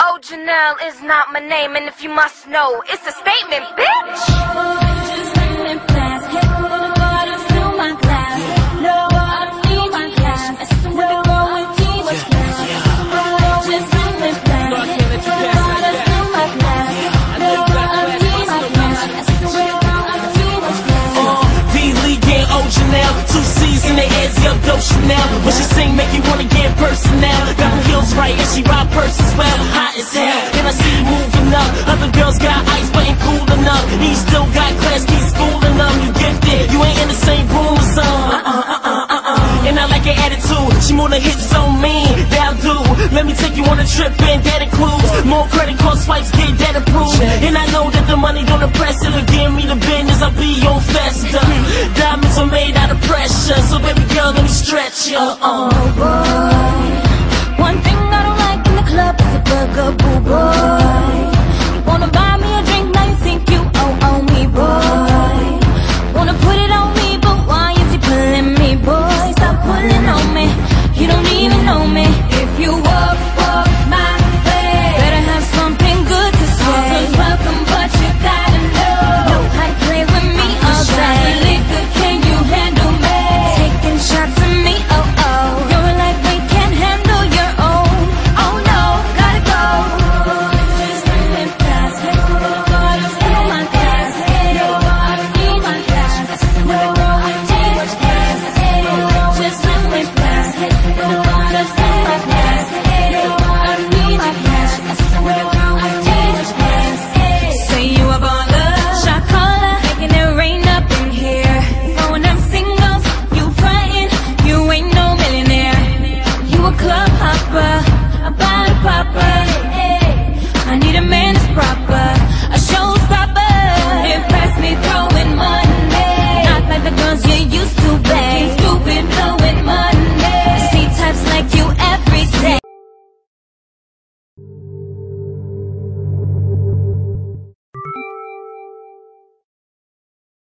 Oh, Ginelle is not my name, and if you must know, it's a statement, bitch! Up Other girls got ice, but ain't cool enough. He still got class, keep schooling them You gifted, you ain't in the same room as some uh-uh, uh-uh, uh-uh, And I like her attitude, she wanna hit so mean. That'll do, let me take you on a trip and that includes More credit card swipes, get that approved. And I know that the money don't impress It'll give me the business, I'll be on festa Diamonds are made out of pressure. So baby girl, let me stretch you uh-uh.